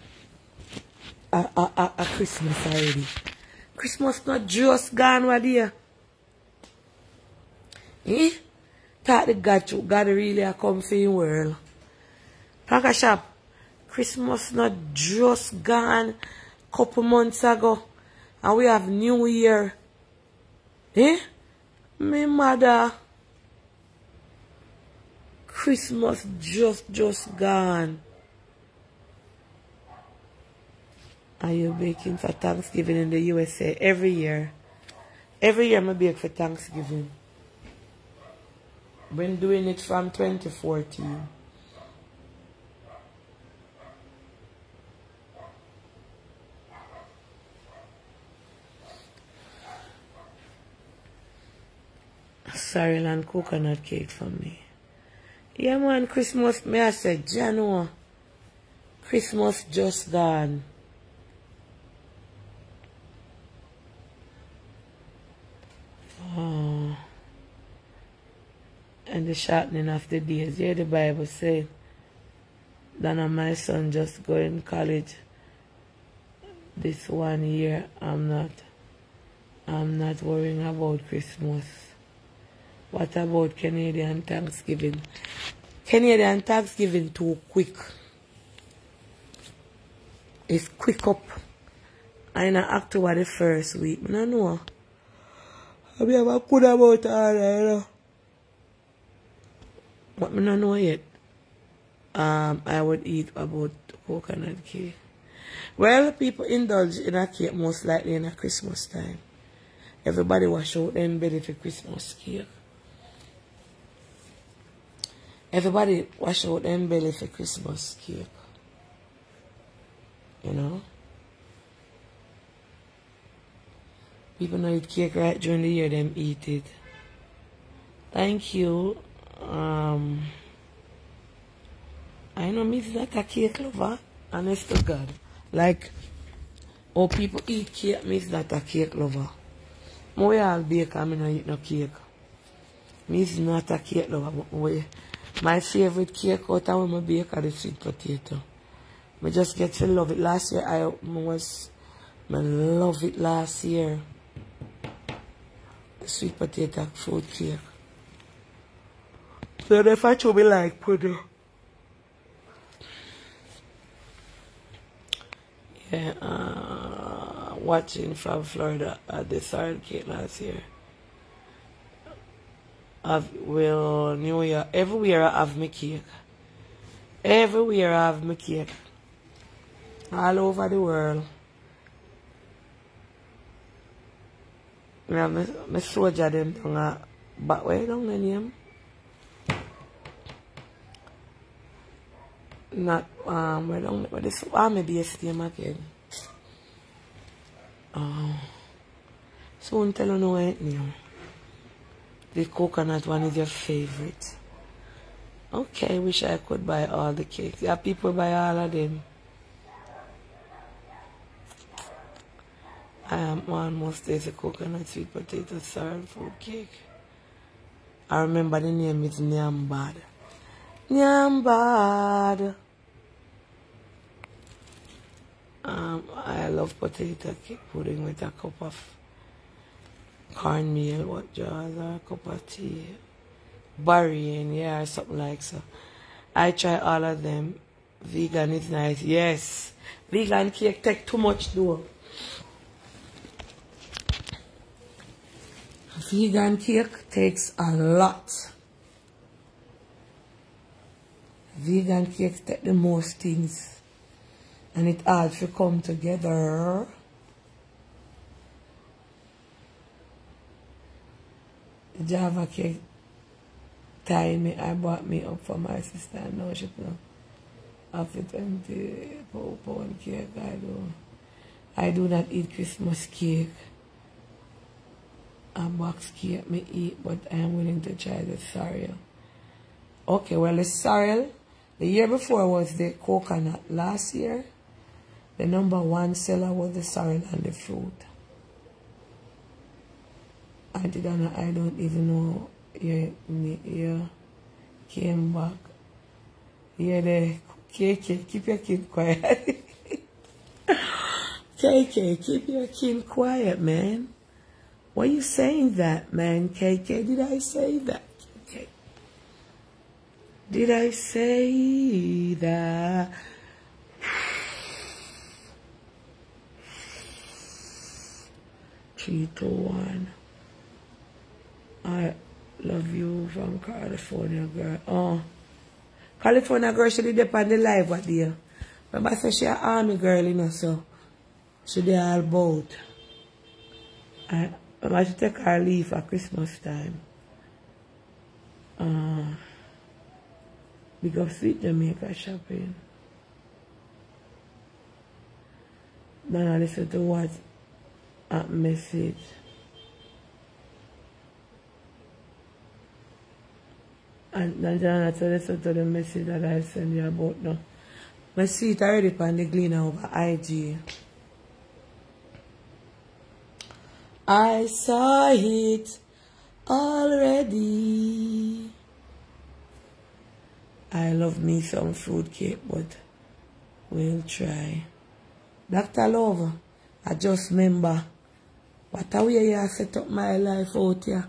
a, a, a, a Christmas already. Christmas not just gone, what dear? Eh? Thought the God, God really a come for your world. Planka shop, Christmas not just gone couple months ago. And we have New Year. Eh? My mother. Christmas just, just gone. Are you baking for Thanksgiving in the USA? Every year. Every year I bake for Thanksgiving. Been doing it from 2014. Sorrel and coconut cake for me. Yeah, man, Christmas, may I say, January. Christmas just gone. Oh. And the shortening of the days. Yeah, the Bible said, Donna, my son just going college this one year. I'm not, I'm not worrying about Christmas. What about Canadian Thanksgiving? Canadian Thanksgiving too quick. It's quick up. I in October the first week. I don't know. I mean, I'm good about all that, you know. But I don't know yet. Um, I would eat about coconut cake. Well, people indulge in a cake most likely in a Christmas time. Everybody wash out them belly for Christmas cake. Everybody wash out them belly for Christmas cake. You know? People know eat cake right during the year, them eat it. Thank you. Um, I know me not a cake lover, honest to God. Like, oh, people eat cake, me not a cake lover. More all bake, I mean, I eat no cake. Me not a cake lover, but my favorite cake out of I bake are the sweet potato. I just get to love it. Last year I was I love it last year. The sweet potato fruit cake. So if I show me like pudding. Yeah, uh, watching from Florida at the third cake last year have well New Year everywhere I have my cake. Everywhere I have my cake. All over the world. Have my, my soldier them down a back way down the name. not um where don't where this army base them again. Oh soon tell you know it. The coconut one is your favorite. Okay, wish I could buy all the cakes. Yeah, people buy all of them. I am almost there's a coconut sweet potato sorrel fruit cake. I remember the name is Nyambad. Nyambad. Um, I love potato cake pudding with a cup of cornmeal, what jars, or a cup of tea. Bahrain, yeah, or something like so. I try all of them. Vegan is nice, yes. Vegan cake take too much though. Vegan cake takes a lot. Vegan cake take the most things. And it all to come together. Java cake tie me, I bought me up for my sister and now she know after 20 pound cake I do. I do not eat Christmas cake. A box cake me eat, but I am willing to try the sorrel. Okay, well the sorrel, the year before was the coconut. Last year, the number one seller was the sorrel and the fruit. Auntie Donna, I don't even know you, you came back. Yeah, the KK, keep your kid quiet. KK, keep your kid quiet, man. Why you saying that, man? KK, did I say that? KK. Did I say that? Three, two, one. I love you from California, girl. Oh. California girl, she did on the live what there. Remember I said she an army girl, you know, so she did all both. I, I should take her leave at Christmas time. Uh, because sweet Jamaica shopping. Then I listen to what a message. And I to listen to the message that I send you about now. My see it already on the Gleaner over IG. I saw it already. I love me some fruit cake, but we'll try. Dr. Love, I just remember what a way you set up my life out here.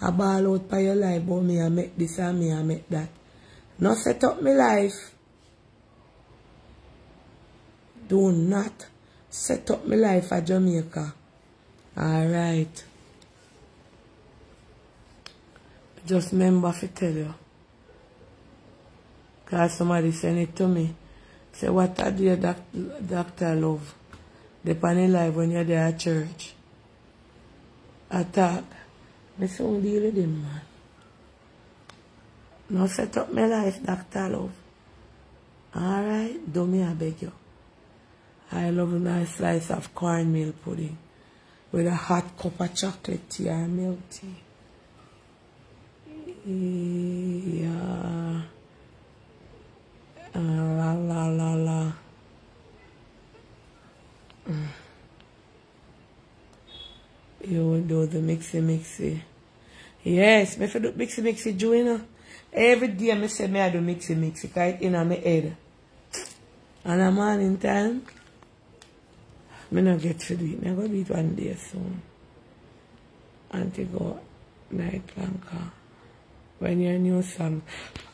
I ball out by your life, but me I make this and me I make that. Not set up my life. Do not set up my life at Jamaica. Alright. Just remember to tell you. Because somebody sent it to me. Say, what I do doc doctor love? Depending life when you're there at church. Attack. Me soon deal with him, man. No set up my life, Dr. Love. Alright? Do me, I beg you. I love a nice slice of cornmeal pudding with a hot cup of chocolate tea or milk tea. Yeah. Uh, la la la la. Mm. You do the mixy mixy. Yes, me for do mixy mixy do you know. Every day me say me I do mixy mixy it in my head. And a morning time, me not get to do it. Me go do it one day soon. Auntie go night planker. When your new song.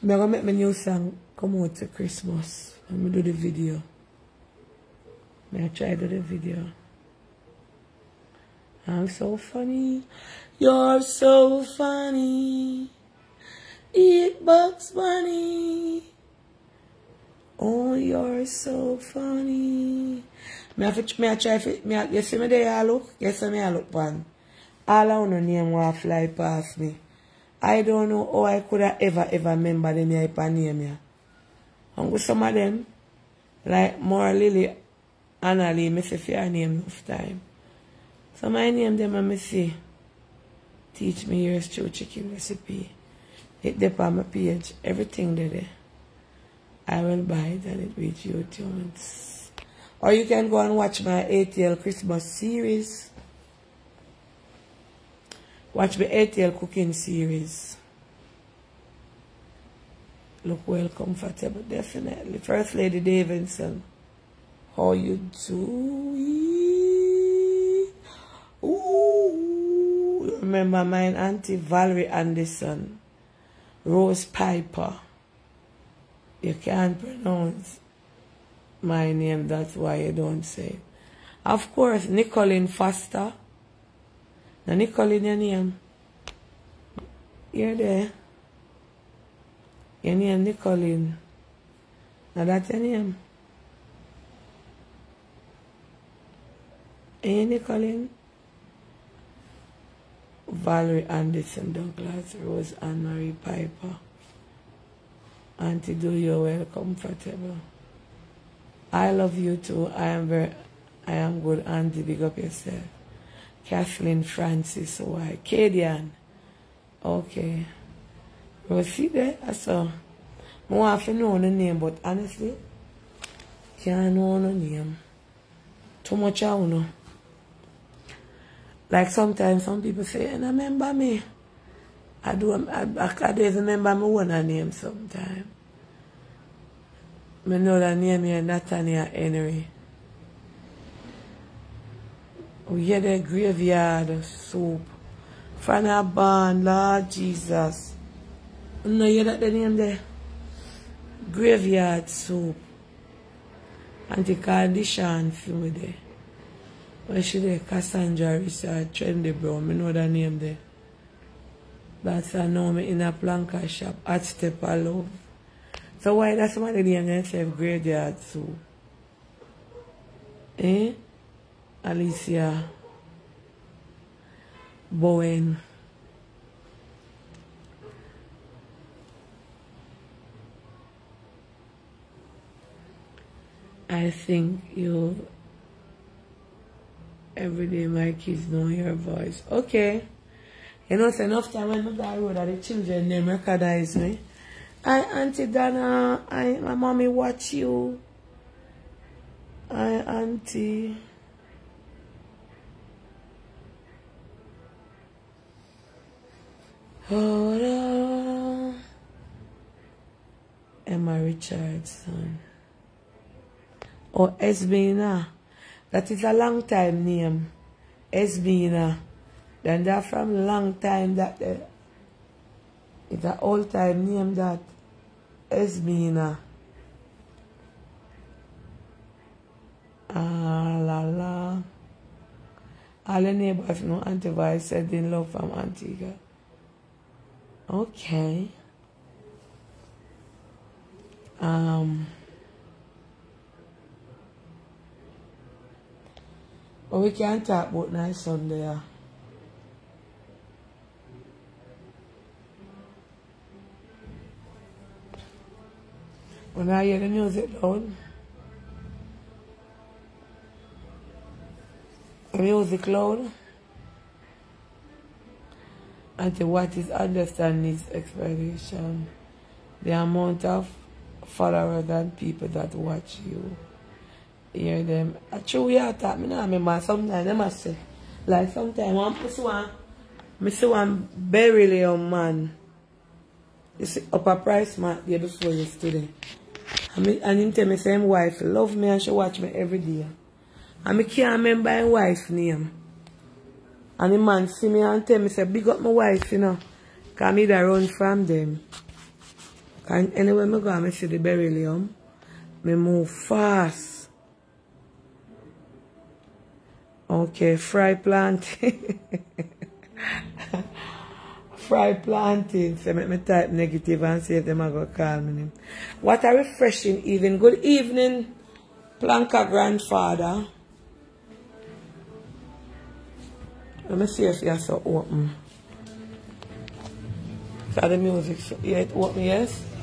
Me gonna make my new song come out to Christmas. Let me do the video. Me I try do the video. I'm so funny. You're so funny. Eat Bugs Bunny. Oh, you're so funny. Me have to, me have try to, me have, you see me there, I look? You see me I look pan. All I know name will fly past me. I don't know how I could have ever, ever remember the me I name ya. And with some of them, like more Lily, Anna Lee, me say for name enough time. So my name them and me say, teach me your stew chicken recipe. It dep on my page, everything there. I will buy it and it reach you tunes. Or you can go and watch my ATL Christmas series. Watch my ATL cooking series. Look well comfortable, definitely. First Lady Davidson. How you do? Ooh. Remember my Auntie Valerie Anderson. Rose Piper. You can't pronounce my name, that's why you don't say Of course, Nicolene Foster. Now, Nicolene, your name. You're there. Your name, Nicolene. Now, that's your name. And Nicolene? Valerie Anderson Douglas, Rose Anne Marie Piper. Auntie, do you well comfortable? I love you too. I am very, I am good. Auntie, big up yourself. Kathleen Francis, why? Cadian. Okay. See there? I saw. I want to know the name, but honestly, can't know the name. Too much I don't know. Like sometimes some people say, and remember me. I do um, I, I, I don't remember my own name sometimes. I know the name here Nathaniel Henry. We hear the graveyard soup. From a band, Lord Jesus. You know hear that the name there? Graveyard soup. Anti-condition film there. Where she there? Cassandra Richard Trendy Brown. I know the name there. That's I know me in a planka shop at Step Love. So why does somebody name themselves graveyard soup? Eh? Alicia Bowen. I think you every day my kids know your voice. Okay. You know, it's enough time I road that the children them recognize me. I Auntie Donna, I my mommy watch you. I Auntie. Oh, Emma Richardson. Oh, Esbina. That is a long time name. Esbina. Then that from long time that uh, it's an old time name that Esbina. Ah la la. All the neighbors know Auntie Vice said in love from Antigua. Okay. Um, but we can't talk about nice Sunday. When I hear the music loud, the music loud, and to what is understand his explanation, the amount of followers and people that watch you, hear them. I Actually, we are talking, I remember sometimes they must say, like sometimes one person want, I see one very young man, you see, upper price man, there before yesterday. And, me, and him tell me, him wife love me and she watch me every day. And me can't remember his wife's name. And the man see me and tell me, say, big up my wife, you know. Because me da run from them. And anyway, me go and me see the beryllium. Me move fast. Okay, fry planting. fry planting. So make me type negative and see if them are going to call me. What a refreshing evening. Good evening, Planka grandfather. Let me see if you're so open. So the music, yeah, it open, yes?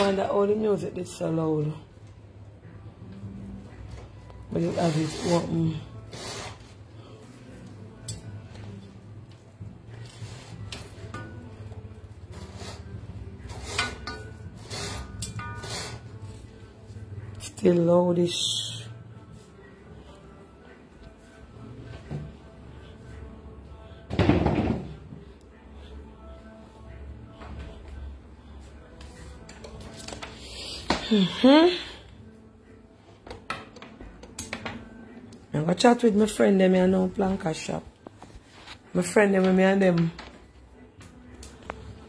Wonder how the music is so loud. But it has it open. Still loudish. Mm-hmm. I go chat with my friend them I know Planka shop. My friend them me and them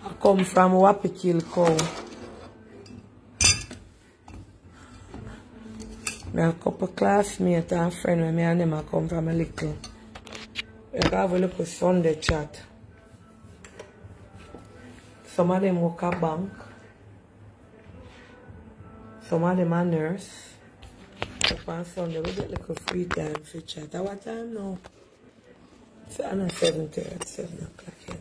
I come from Wapikill cow. Me a couple classmates and friend when me and them I come from a little. I have a little Sunday chat. Some of them work at bank. Of them are nurse. Up on Sunday, we get a free time for chat. At what time now? It's on 7.30, 7 o'clock here.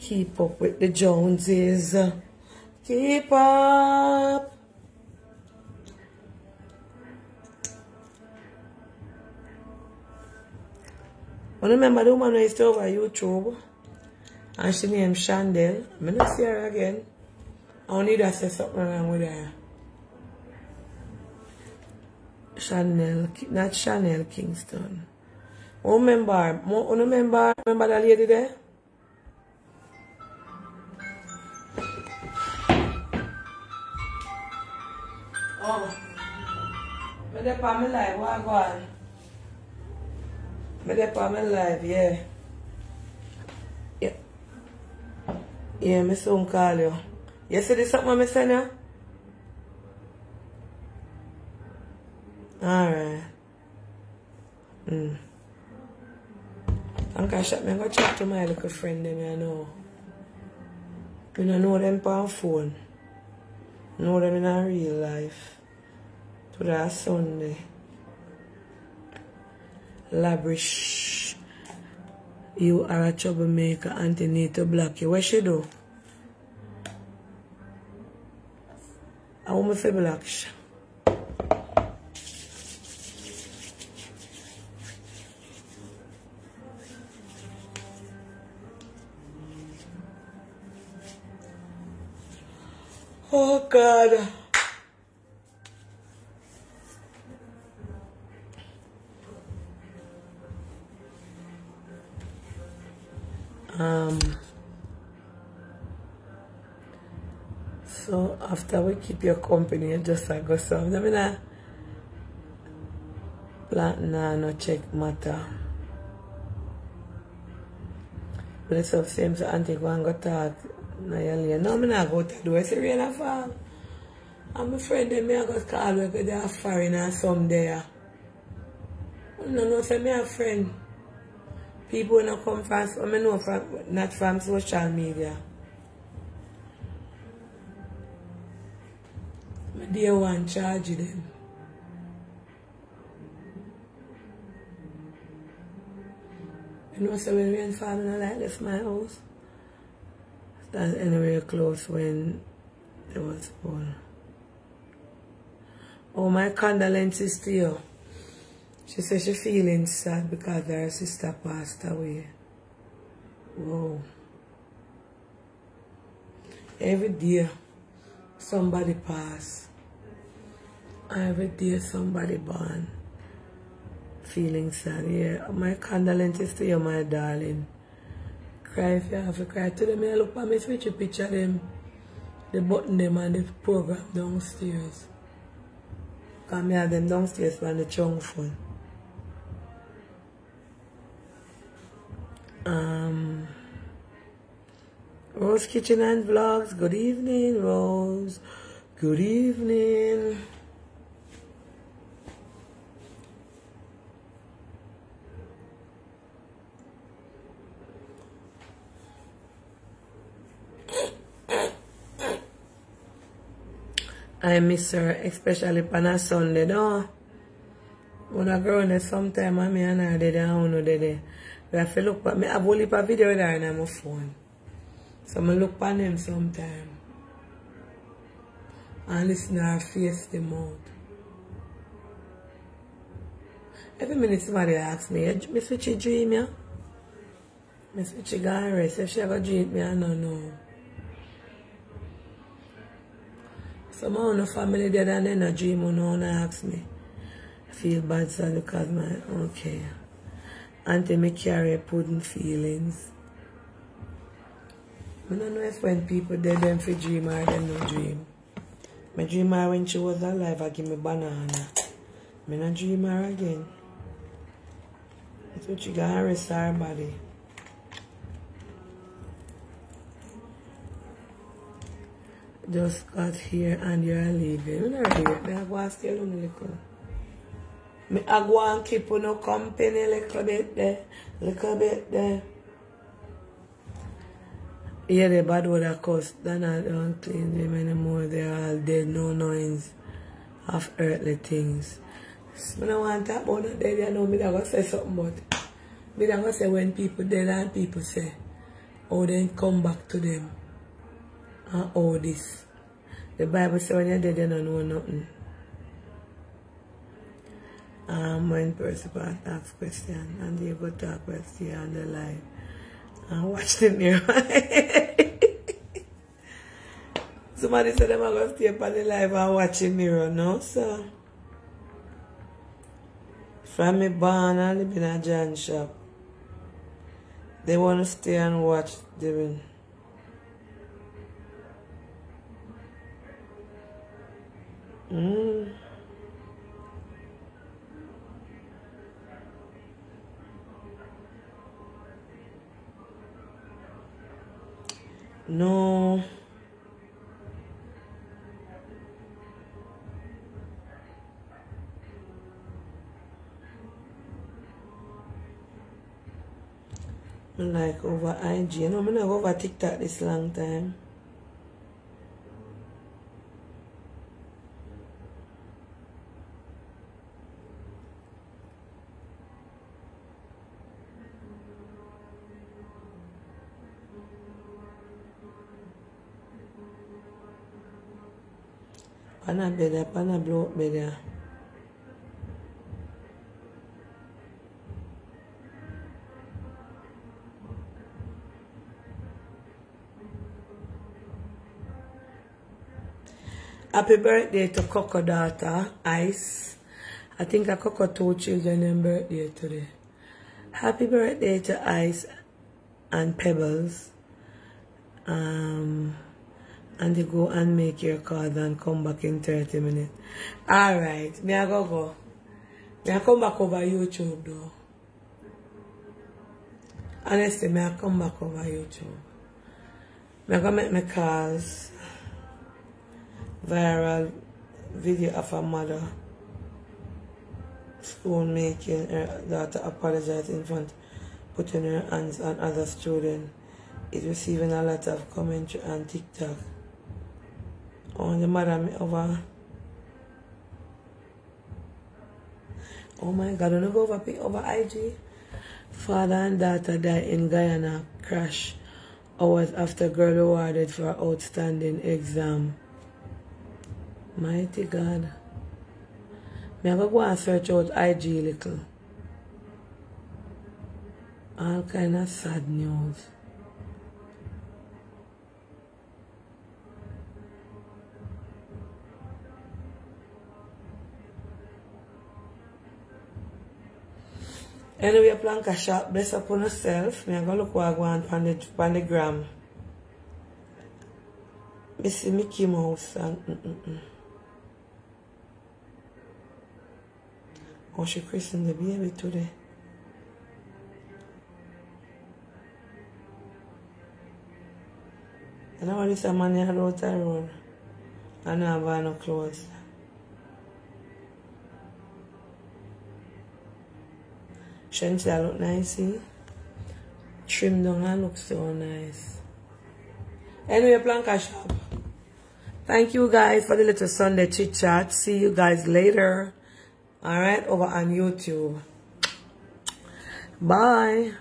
Keep up with the Joneses. Keep up. I remember the woman who used to over YouTube and she named Chandel. I'm not see her again. Only that says something wrong with her. Chanel, not Chanel Kingston. E oh, remember, oh, remember, remember that lady there? Oh. Me dey pa mi live, wak gwan? Me dey pa mi live, yeah. Yeah. Yeah, mi son kal yo. You see this something I'm saying you? Alright. Mm. Thank I shot me go chat to my little friend them I know. I know them on phone. Know them in a real life. To that Sunday. Labrish. You are a troublemaker, Auntie need to block you. What she do? I want me to block you. Oh God. Um so after we keep your company and just like go some I mean I plant nah, no check matter. Bless up same so auntie go and go talk no, you no, I'm not go to do it. It's rain and fall. I'm a friend them, I got call me because they are foreign or some there. No, no, say me a friend. People not come from, I know from, not from social media. Dear one charge them. You know, so when rain fall, I like this my house that anywhere close when it was born. Oh, my condolences to you. She says she feeling sad because her sister passed away. Whoa. Every day, somebody pass. Every day, somebody born. Feeling sad. Yeah, my condolences to you, my darling cry if you have to cry. To them, I look at me switch a picture them, the button them and the program downstairs. Come here, have them downstairs on the chung phone. Um, Rose Kitchen and Vlogs, good evening, Rose. Good evening. I miss her, especially on a Sunday, no? When I grow there sometime, I and her did I don't know did We have to look but me have only a video her on my phone. So I look on them sometime. And listen to her face the mouth. Every minute somebody asks me, Miss you dream ya? Miss you gonna rest? If she ever dream me, I don't know. Some of the family dead and then a dream when no one ask me. I feel bad so because my okay. Auntie me carry pudding feelings. I don't know if when people dead them for dream or them no dream. My dream her when she was alive I give me banana. Me not dream her again. That's what you got rest her body. Just got here and you're leaving. I'm not here. I stay little. Me I and keep on no company a little bit there. Little bit there. Yeah, the bad word of course. They're don't clean them anymore. They're all dead, no noise of earthly things. So I don't want to talk about that dead. I know me going to say something but me going to say when people dead and people say, oh, then come back to them and all this. The Bible says when you're dead, you don't know nothing. Um, when person ask question and they go talk question on the live and watch the mirror. Somebody said I'm going to stay up on the live and watch the mirror, no, sir. From me born, I live in a John shop. They want to stay and watch the Mm. No. like over IG. You know, I'm not over TikTok this long time. Pana beda, pana blow beda. Happy birthday to Coco daughter, Ice. I think I Coco two children and birthday today. Happy birthday to Ice and Pebbles. Um and you go and make your call and come back in 30 minutes. Alright, me I go go. Me I come back over YouTube though. Honestly, me I come back over YouTube. Me I go make my calls. Viral video of a mother spoon making her daughter apologize in front, putting her hands on other students. It's receiving a lot of commentary on TikTok on the madam over. Oh my God, don't go over over IG. Father and daughter died in Guyana crash hours after girl awarded for outstanding exam. Mighty God. Me I go and search out IG little. All kind of sad news. Anyway, planka shop, bless upon yourself. Me I go look what I go on the, on the gram. Me see Mickey Mouse and mm mm mm. Oh, she christened the baby today. And now this a man here out the road. I have no clothes. Chantel look nice, see? Trim down and look so nice. Anyway, Planka Shop. Thank you guys for the little Sunday chit chat. See you guys later. Alright, over on YouTube. Bye.